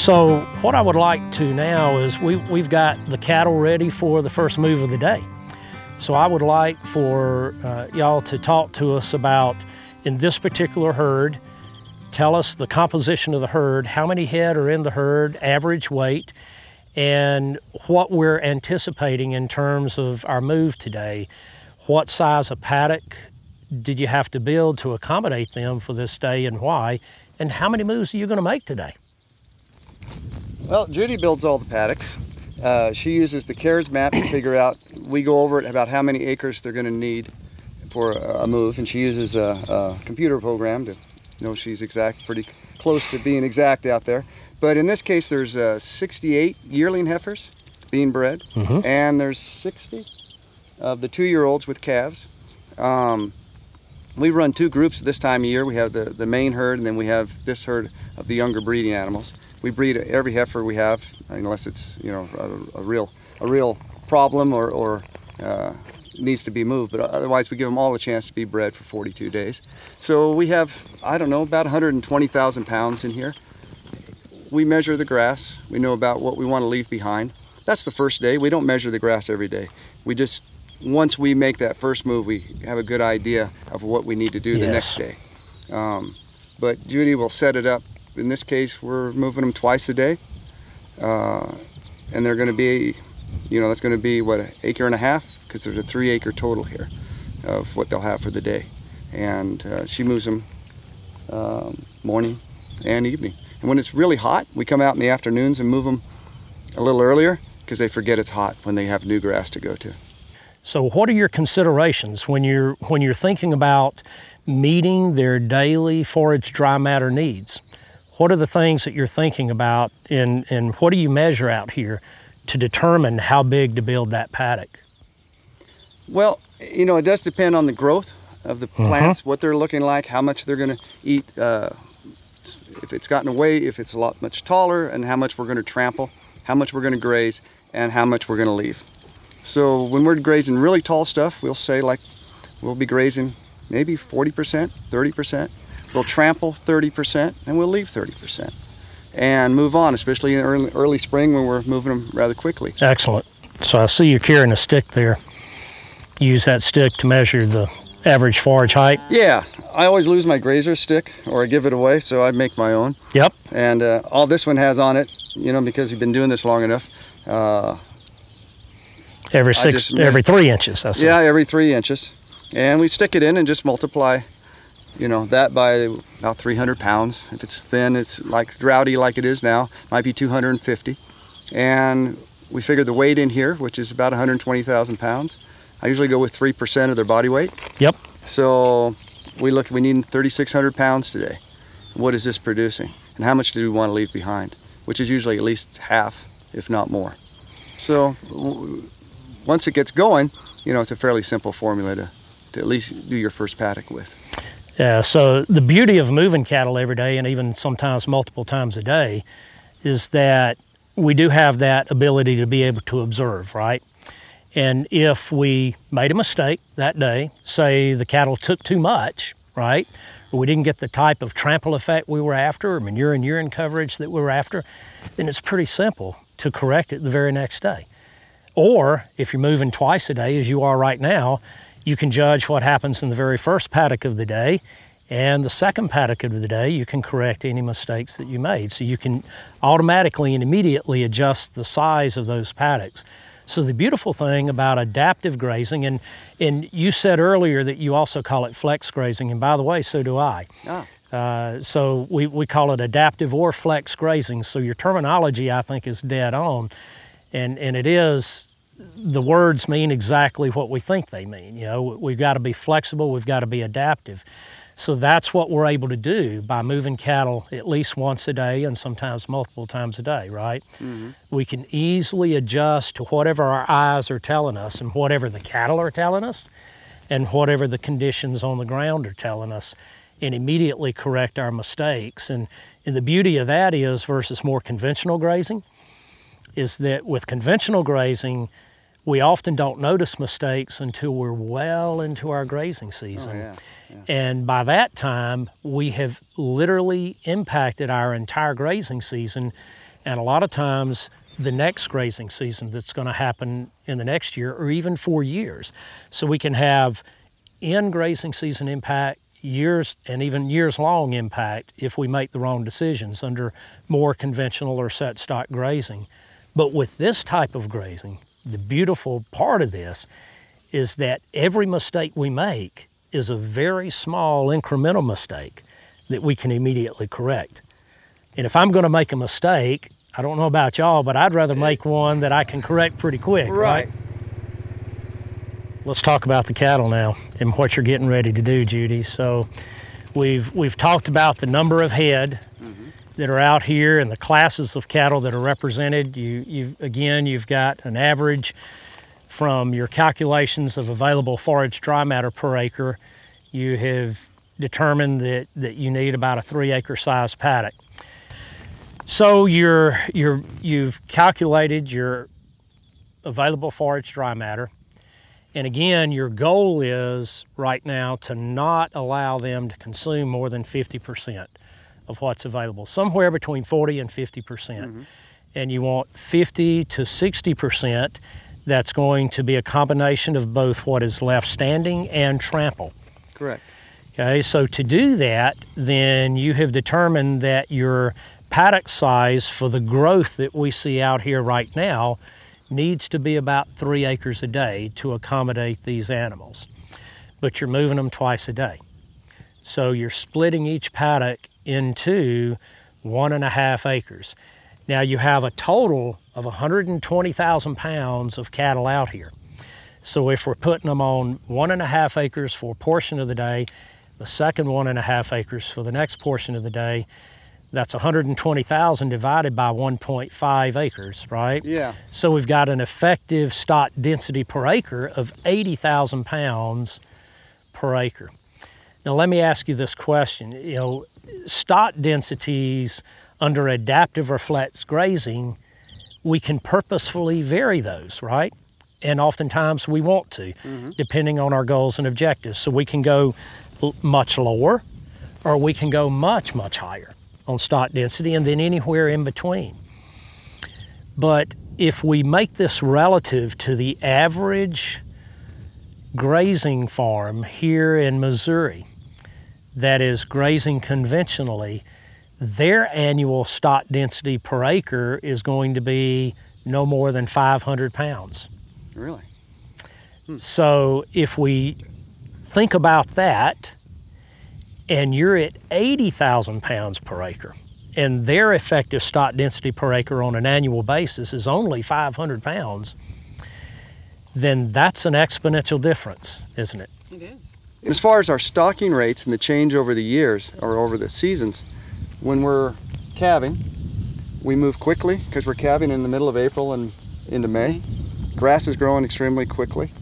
So what I would like to now is we, we've got the cattle ready for the first move of the day. So I would like for uh, y'all to talk to us about, in this particular herd, tell us the composition of the herd, how many head are in the herd, average weight, and what we're anticipating in terms of our move today. What size of paddock did you have to build to accommodate them for this day and why? And how many moves are you going to make today? Well, Judy builds all the paddocks. Uh, she uses the CARES map to figure out, we go over it about how many acres they're going to need for a, move, and she uses a, a, computer program to know she's exact, pretty close to being exact out there. But in this case, there's uh, 68 yearling heifers being bred, mm-hmm. and there's 60 of the two-year-olds with calves. Um, we run two groups this time of year. We have the, the main herd, and then we have this herd of the younger breeding animals. We breed every heifer we have, unless it's you know a, a real a real problem or, or uh, needs to be moved. But otherwise, we give them all a chance to be bred for 42 days. So we have I don't know about 120,000 pounds in here. We measure the grass. We know about what we want to leave behind. That's the first day. We don't measure the grass every day. We just once we make that first move, we have a good idea of what we need to do yes. the next day. Um, but Judy will set it up. In this case, we're moving them twice a day, uh, and they're going to be, you know, that's going to be what an acre and a half because there's a three-acre total here of what they'll have for the day, and uh, she moves them um, morning and evening. And when it's really hot, we come out in the afternoons and move them a little earlier because they forget it's hot when they have new grass to go to. So what are your considerations when you're when you're thinking about meeting their daily forage dry matter needs? What are the things that you're thinking about and, and what do you measure out here to determine how big to build that paddock? Well, you know, it does depend on the growth of the mm-hmm. plants, what they're looking like, how much they're going to eat, uh, if it's gotten away, if it's a lot much taller, and how much we're going to trample, how much we're going to graze, and how much we're going to leave. So when we're grazing really tall stuff, we'll say like we'll be grazing maybe 40%, 30%. We'll trample 30% and we'll leave 30% and move on, especially in early, early spring when we're moving them rather quickly. Excellent. So I see you're carrying a stick there. Use that stick to measure the average forage height? Yeah, I always lose my grazer stick or I give it away, so I make my own. Yep. And uh, all this one has on it, you know, because we've been doing this long enough, uh, Every six, every three inches. That's yeah, every three inches, and we stick it in and just multiply, you know, that by about 300 pounds. If it's thin, it's like droughty like it is now, might be 250, and we figure the weight in here, which is about 120,000 pounds. I usually go with three percent of their body weight. Yep. So we look, we need 3,600 pounds today. What is this producing, and how much do we want to leave behind? Which is usually at least half, if not more. So once it gets going, you know, it's a fairly simple formula to, to at least do your first paddock with. Yeah, so the beauty of moving cattle every day and even sometimes multiple times a day is that we do have that ability to be able to observe, right? And if we made a mistake that day, say the cattle took too much, right? We didn't get the type of trample effect we were after or manure and urine coverage that we were after, then it's pretty simple to correct it the very next day. Or if you're moving twice a day, as you are right now, you can judge what happens in the very first paddock of the day and the second paddock of the day, you can correct any mistakes that you made. So you can automatically and immediately adjust the size of those paddocks. So the beautiful thing about adaptive grazing, and, and you said earlier that you also call it flex grazing, and by the way, so do I. Oh. Uh, so we, we call it adaptive or flex grazing. So your terminology, I think, is dead on and and it is the words mean exactly what we think they mean. You know, we've got to be flexible, we've got to be adaptive. So that's what we're able to do by moving cattle at least once a day and sometimes multiple times a day, right? Mm-hmm. We can easily adjust to whatever our eyes are telling us and whatever the cattle are telling us and whatever the conditions on the ground are telling us and immediately correct our mistakes. And, and the beauty of that is versus more conventional grazing, is that with conventional grazing, we often don't notice mistakes until we're well into our grazing oh, season. Oh, yeah. Yeah. And by that time, we have literally impacted our entire grazing season And a lot of times, the next grazing season that's going to happen in the next year or even four years. So we can have in grazing season impact, years and even years long impact if we make the wrong decisions under more conventional or set stock grazing. But with this type of grazing, the beautiful part of this is that every mistake we make is a very small incremental mistake that we can immediately correct. And if I'm going to make a mistake, I don't know about y'all, but I'd rather make one that I can correct pretty quick, right? right? Let's talk about the cattle now and what you're getting ready to do, Judy. So, we've we've talked about the number of head. That are out here and the classes of cattle that are represented. You you again, you've got an average from your calculations of available forage dry matter per acre. You have determined that that you need about a three acre size paddock. So you're you're you've calculated your available forage dry matter and again, your goal is right now to not allow them to consume more than 50% of what's available, somewhere between 40 and 50%. mm hmm And you want 50 to 60% that's going to be a combination of both what is left standing and trample. Correct. Okay, so to do that, then you have determined that your paddock size for the growth that we see out here right now needs to be about three acres a day to accommodate these animals. But you're moving them twice a day. So you're splitting each paddock into one and a half acres. Now you have a total of 120,000 pounds of cattle out here. So if we're putting them on one and a half acres for a portion of the day, the second one and a half acres for the next portion of the day, that's 120,000 divided by 1.5 acres, right? Yeah. So we've got an effective stock density per acre of 80,000 pounds per acre. Now let me ask you this question. You know, stock densities under adaptive or flex grazing, we can purposefully vary those, right? And oftentimes we want to, mm-hmm. depending on our goals and objectives. So we can go much lower or we can go much, much higher on stock density and then anywhere in between. But if we make this relative to the average grazing farm here in Missouri that is grazing conventionally, their annual stock density per acre is going to be no more than 500 pounds. Really? Hmm. So if we think about that, and you're at 80,000 pounds per acre, and their effective stock density per acre on an annual basis is only 500 pounds, then that's an exponential difference, isn't it? It is. As far as our stocking rates and the change over the years or over the seasons, when we're calving, we move quickly because we're calving in the middle of April and into May. Grass is growing extremely quickly.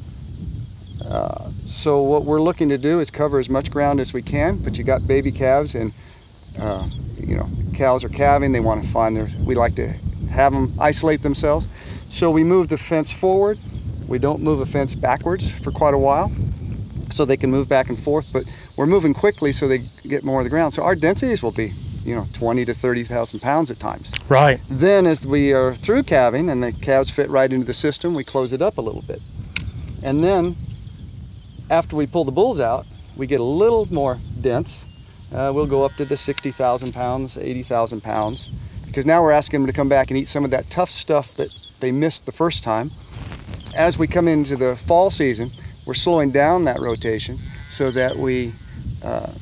Uh, so what we're looking to do is cover as much ground as we can, but you got baby calves and uh, you know cows are calving. They want to find their. We like to have them isolate themselves. So we move the fence forward. We don't move a fence backwards for quite a while, so they can move back and forth. But we're moving quickly so they get more of the ground. So our densities will be you know 20 to 30,000 pounds at times. Right. Then as we are through calving and the calves fit right into the system, we close it up a little bit. And then after we pull the bulls out, we get a little more dense. Uh, we'll go up to the 60,000 pounds, 80,000 pounds, because now we're asking them to come back and eat some of that tough stuff that they missed the first time. As we come into the fall season, we're slowing down that rotation so that we uh,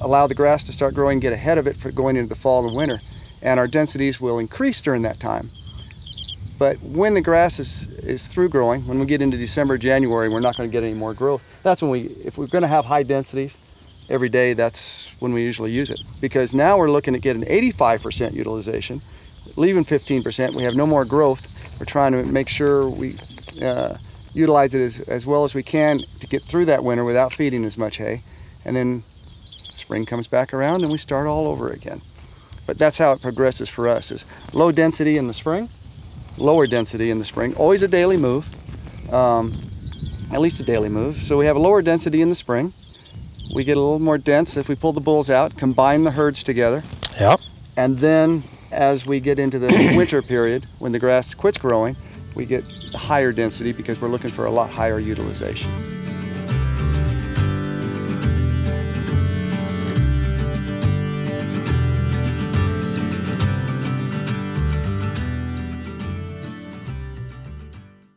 allow the grass to start growing, get ahead of it for going into the fall and winter. And our densities will increase during that time. But when the grass is, is through growing, when we get into December, January, we're not going to get any more growth. That's when we, if we're going to have high densities every day, that's when we usually use it. Because now we're looking at getting 85% utilization, leaving 15%. We have no more growth. We're trying to make sure we uh, utilize it as, as well as we can to get through that winter without feeding as much hay. And then spring comes back around and we start all over again. But that's how it progresses for us is low density in the spring, lower density in the spring. Always a daily move, um, at least a daily move. So we have a lower density in the spring. We get a little more dense if we pull the bulls out, combine the herds together. Yep. And then as we get into the winter period, when the grass quits growing, we get higher density because we're looking for a lot higher utilization.